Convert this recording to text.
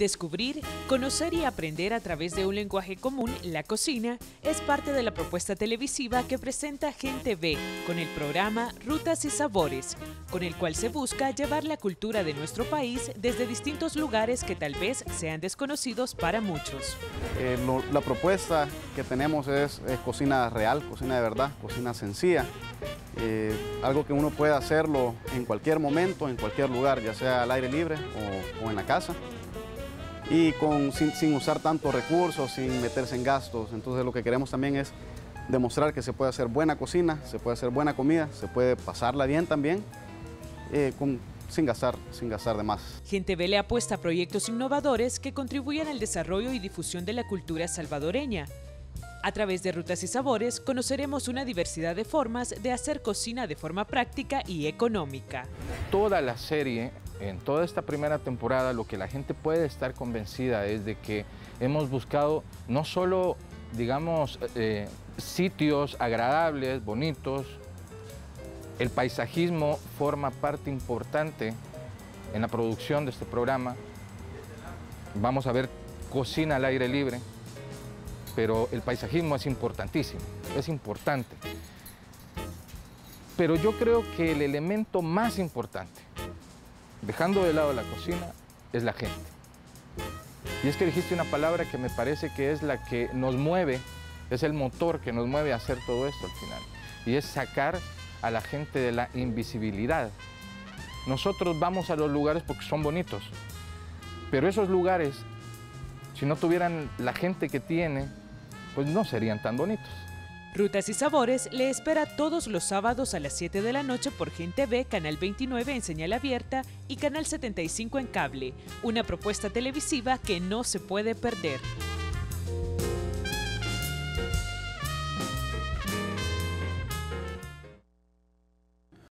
Descubrir, conocer y aprender a través de un lenguaje común la cocina es parte de la propuesta televisiva que presenta Gente B con el programa Rutas y Sabores, con el cual se busca llevar la cultura de nuestro país desde distintos lugares que tal vez sean desconocidos para muchos. Eh, la propuesta que tenemos es, cocina real, cocina de verdad, cocina sencilla. Eh, algo que uno puede hacerlo en cualquier momento, en cualquier lugar, ya sea al aire libre o en la casa. Y con, sin, sin usar tantos recursos, sin meterse en gastos. Entonces lo que queremos también es demostrar que se puede hacer buena cocina, se puede hacer buena comida, se puede pasarla bien también, eh, con- sin, gastar, sin gastar de más. Gente B le apuesta a proyectos innovadores que contribuyan al desarrollo y difusión de la cultura salvadoreña. A través de Rutas y Sabores conoceremos una diversidad de formas de hacer cocina de forma práctica y económica. toda la serie, en toda esta primera temporada, lo que la gente puede estar convencida es de que hemos buscado no solo, digamos, eh, sitios agradables, bonitos, el paisajismo forma parte importante en la producción de este programa. Vamos a ver cocina al aire libre, pero el paisajismo es importantísimo, es importante. Pero yo creo que el elemento más importante, dejando de lado la cocina, es la gente. Y es que dijiste una palabra que me parece que es la que nos mueve, es el motor que nos mueve a hacer todo esto al final. Y es sacar a la gente de la invisibilidad. Nosotros vamos a los lugares porque son bonitos, pero esos lugares, si no tuvieran la gente que tiene, pues no serían tan bonitos. Rutas y Sabores le espera todos los sábados a las 7 de la noche por Gente B, Canal 29 en señal abierta y Canal 75 en cable. Una propuesta televisiva que no se puede perder.